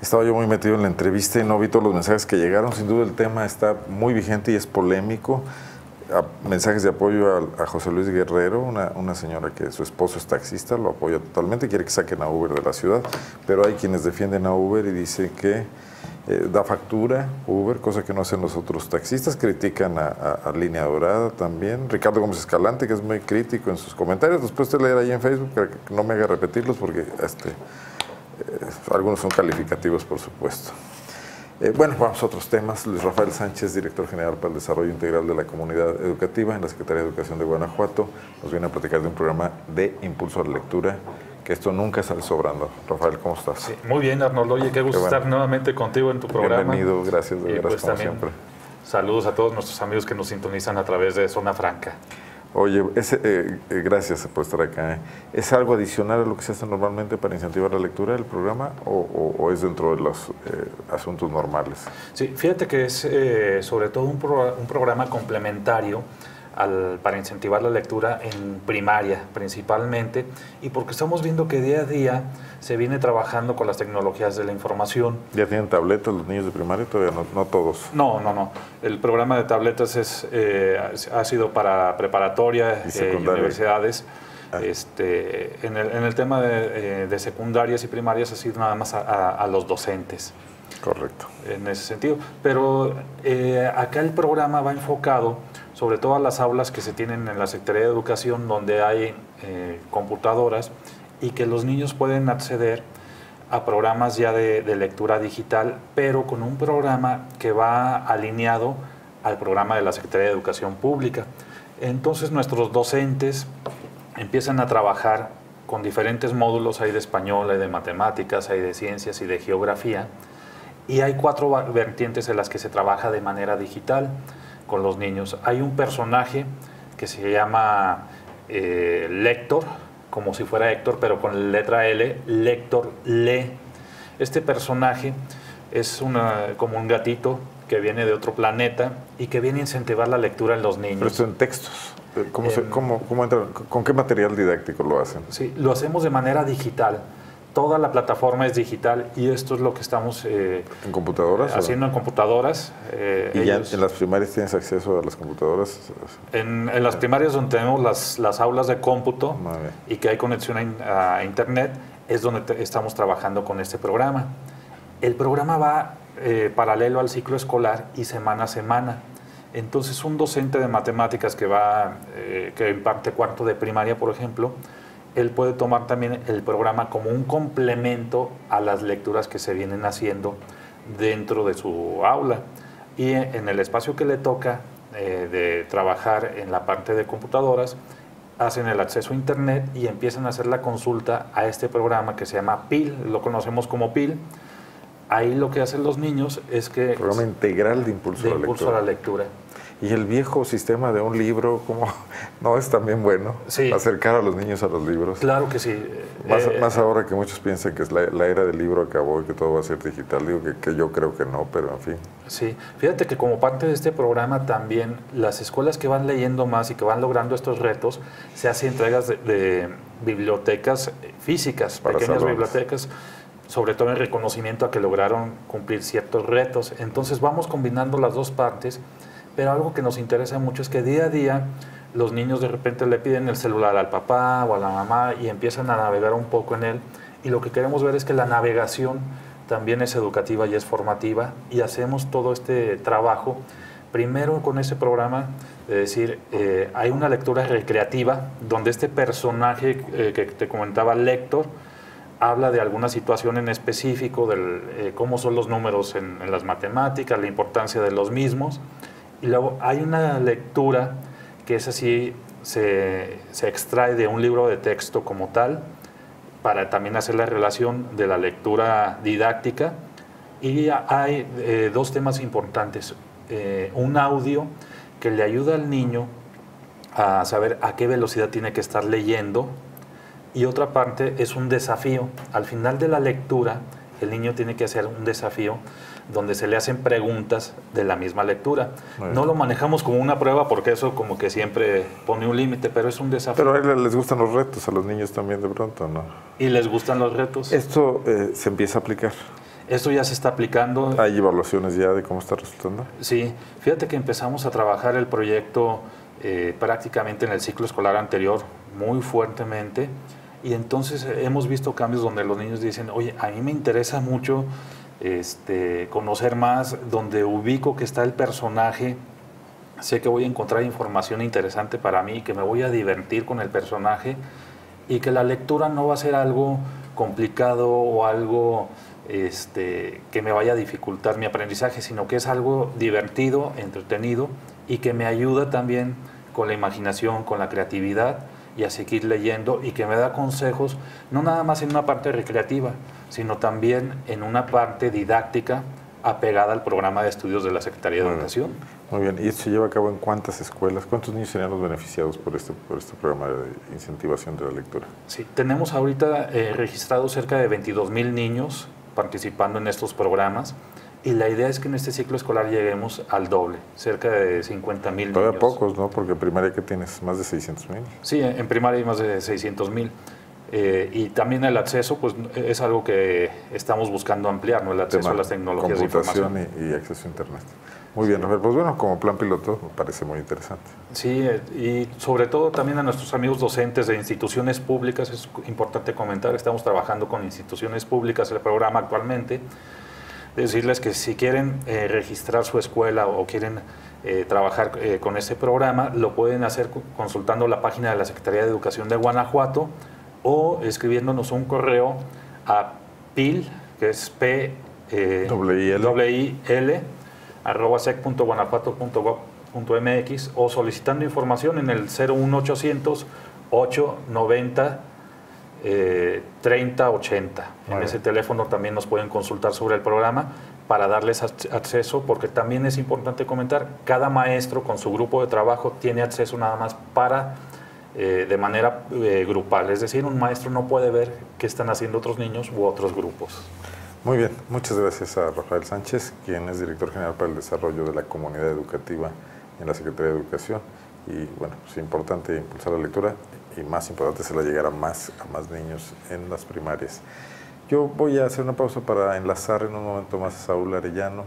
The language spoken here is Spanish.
Estaba yo muy metido en la entrevista y no vi todos los mensajes que llegaron. Sin duda el tema está muy vigente y es polémico. mensajes de apoyo a, José Luis Guerrero, una, señora que su esposo es taxista, lo apoya totalmente, quiere que saquen a Uber de la ciudad, pero hay quienes defienden a Uber y dicen que eh, da factura Uber, cosa que no hacen los otros taxistas, critican a, Línea Dorada también, Ricardo Gómez Escalante, que es muy crítico en sus comentarios, después te leer ahí en Facebook, para que no me haga repetirlos porque este, algunos son calificativos, por supuesto. Eh, bueno, vamos a otros temas. Luis Rafael Sánchez, director general para el desarrollo integral de la comunidad educativa en la Secretaría de Educación de Guanajuato, nos viene a platicar de un programa de impulso a la lectura que esto nunca sale sobrando. Rafael, ¿cómo estás? muy bien, Arnoldo. Oye, qué gusto estar nuevamente contigo en tu programa. Bienvenido, gracias, de veras, pues como siempre. Saludos a todos nuestros amigos que nos sintonizan a través de Zona Franca. Oye, ese, eh, eh, gracias por estar acá. ¿eh? ¿Es algo adicional a lo que se hace normalmente para incentivar la lectura del programa o, es dentro de los asuntos normales? Sí, fíjate que es sobre todo un, un programa complementario para incentivar la lectura en primaria principalmente y porque estamos viendo que día a día se viene trabajando con las tecnologías de la información. ¿Ya tienen tabletas los niños de primaria? Todavía no, todos. No, no, no. El programa de tabletas es, eh, ha sido para preparatoria y, eh, universidades. Ah. Este, en, el, en el tema de, eh, secundarias y primarias ha sido nada más a los docentes. Correcto. En ese sentido. Pero eh, acá el programa va enfocado sobre todas las aulas que se tienen en la Secretaría de Educación donde hay eh, computadoras y que los niños pueden acceder a programas ya de, lectura digital, pero con un programa que va alineado al programa de la Secretaría de Educación Pública. Entonces nuestros docentes empiezan a trabajar con diferentes módulos, hay de español, hay de matemáticas, hay de ciencias y de geografía, y hay cuatro vertientes en las que se trabaja de manera digital con los niños. Hay un personaje que se llama eh, Lector, como si fuera Héctor, pero con letra L, Lector lee. Este personaje es una, como un gatito que viene de otro planeta y que viene a incentivar la lectura en los niños. Pero esto en textos. ¿Cómo, cómo, cómo ¿Con qué material didáctico lo hacen? Sí, lo hacemos de manera digital toda la plataforma es digital y esto es lo que estamos eh, ¿En computadoras, haciendo en computadoras. Eh, ¿Y ya en las primarias tienes acceso a las computadoras? En, las primarias donde tenemos las, las aulas de cómputo y que hay conexión a, Internet, es donde estamos trabajando con este programa. El programa va eh, paralelo al ciclo escolar y semana a semana. Entonces, un docente de matemáticas que va, que imparte cuarto de primaria, por ejemplo, él puede tomar también el programa como un complemento a las lecturas que se vienen haciendo dentro de su aula. Y en el espacio que le toca eh, de trabajar en la parte de computadoras, hacen el acceso a Internet y empiezan a hacer la consulta a este programa que se llama PIL, lo conocemos como PIL. Ahí lo que hacen los niños es que... Programa integral de impulso, impulso a la lectura. Y el viejo sistema de un libro, como no es también bueno? Acercar a los niños a los libros. Claro que sí. Eh, más, ahora que muchos piensan que es la, era del libro acabó y que todo va a ser digital. Digo que, yo creo que no, pero en fin. Sí, fíjate que como parte de este programa también las escuelas que van leyendo más y que van logrando estos retos, se hacen entregas de, bibliotecas físicas, pequeñas bibliotecas sobre todo en reconocimiento a que lograron cumplir ciertos retos. Entonces vamos combinando las dos partes pero algo que nos interesa mucho es que día a día los niños de repente le piden el celular al papá o a la mamá y empiezan a navegar un poco en él. Y lo que queremos ver es que la navegación también es educativa y es formativa y hacemos todo este trabajo primero con ese programa de decir, eh, hay una lectura recreativa donde este personaje eh, que te comentaba, Lector, habla de alguna situación en específico, de eh, cómo son los números en, las matemáticas, la importancia de los mismos. Y luego hay una lectura que es así, se, se, extrae de un libro de texto como tal, para también hacer la relación de la lectura didáctica. Y hay eh, dos temas importantes. Eh, un audio que le ayuda al niño a saber a qué velocidad tiene que estar leyendo. Y otra parte es un desafío. Al final de la lectura, el niño tiene que hacer un desafío donde se le hacen preguntas de la misma lectura. No lo manejamos como una prueba porque eso como que siempre pone un límite, pero es un desafío. Pero a él les gustan los retos, a los niños también de pronto, ¿no? Y les gustan los retos. Esto eh, se empieza a aplicar. Esto ya se está aplicando. ¿Hay evaluaciones ya de cómo está resultando? Sí, fíjate que empezamos a trabajar el proyecto eh, prácticamente en el ciclo escolar anterior, muy fuertemente, y entonces hemos visto cambios donde los niños dicen, oye, a mí me interesa mucho este, conocer más, donde ubico que está el personaje, sé que voy a encontrar información interesante para mí, que me voy a divertir con el personaje y que la lectura no va a ser algo complicado o algo este, que me vaya a dificultar mi aprendizaje, sino que es algo divertido, entretenido y que me ayuda también con la imaginación, con la creatividad y a seguir leyendo y que me da consejos, no nada más en una parte recreativa, sino también en una parte didáctica apegada al programa de estudios de la Secretaría de Educación. Muy bien, ¿y esto se lleva a cabo en cuántas escuelas? ¿Cuántos niños serían los beneficiados por este, por este programa de incentivación de la lectura? Sí, tenemos ahorita eh, registrados cerca de 22 mil niños participando en estos programas y la idea es que en este ciclo escolar lleguemos al doble, cerca de 50 mil Todavía pocos, ¿no? Porque en primaria que tienes más de 600 mil. Sí, en primaria hay más de 600 mil. Eh, y también el acceso, pues es algo que estamos buscando ampliar, ¿no? El acceso a las tecnologías de información. Y, y acceso a Internet. Muy bien, Rafael. Pues bueno, como plan piloto me parece muy interesante. Sí, eh, y sobre todo también a nuestros amigos docentes de instituciones públicas, es importante comentar, estamos trabajando con instituciones públicas el programa actualmente, decirles que si quieren eh, registrar su escuela o quieren eh, trabajar con este programa, lo pueden hacer consultando la página de la Secretaría de Educación de Guanajuato o escribiéndonos un correo a PIL, que es P -I -L, arroba sec.guanajuato.gov.mx o solicitando información en el 01800 890 eh, 3080. En ese teléfono también nos pueden consultar sobre el programa para darles acceso, porque también es importante comentar, cada maestro con su grupo de trabajo tiene acceso nada más para eh, de manera eh, grupal, es decir, un maestro no puede ver qué están haciendo otros niños u otros grupos. Muy bien, muchas gracias a Rafael Sánchez, quien es director general para el desarrollo de la comunidad educativa en la Secretaría de Educación. Y bueno, es importante impulsar la lectura y más importante es la llegar a más, a más niños en las primarias. Yo voy a hacer una pausa para enlazar en un momento más a Saúl Arellano.